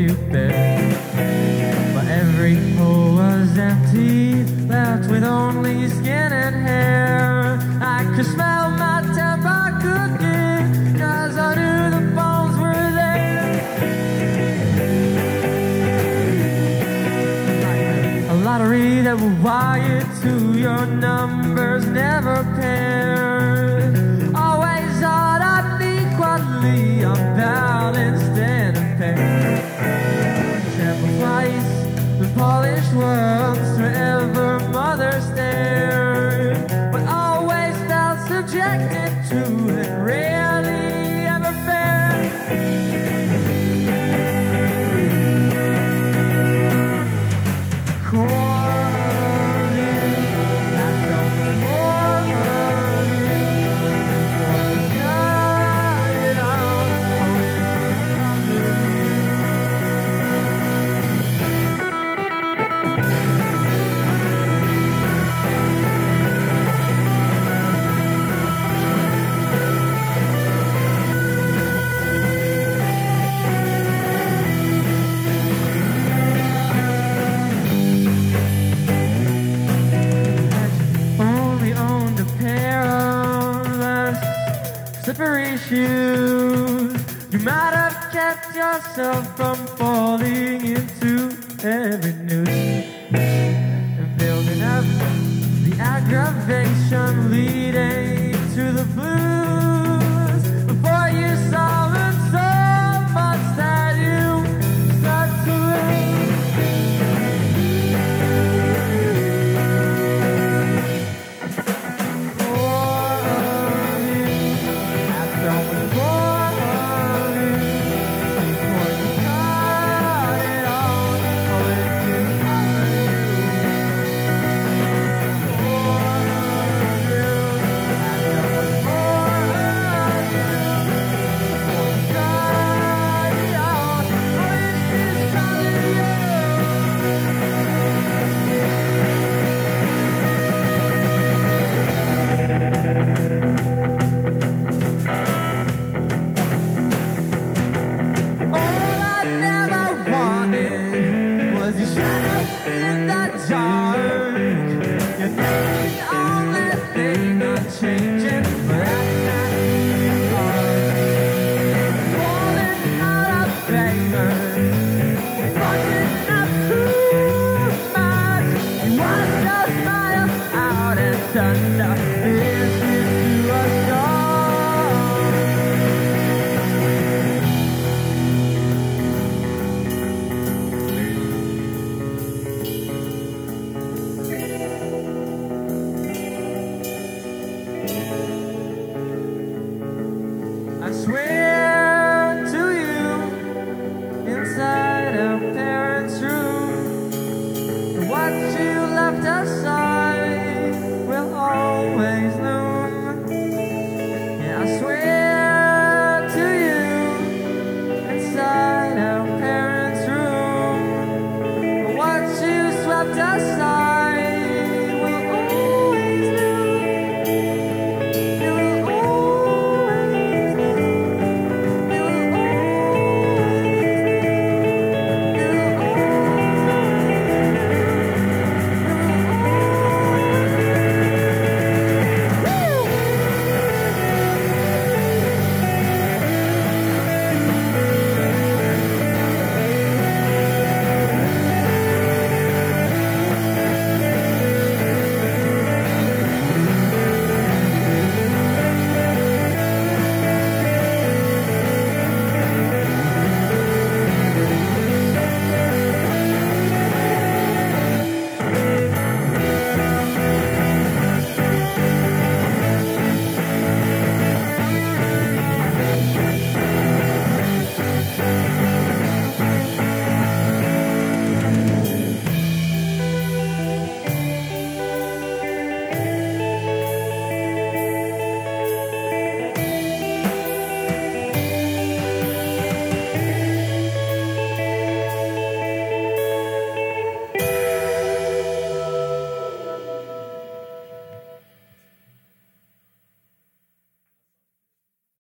Cupid. But every hole was empty, left with only skin and hair. I could smell my temper cooking, cause I knew the bones were there. A lottery that will wire to your numbers never paid. Slippery shoes. You might have kept yourself from falling into every noose up in just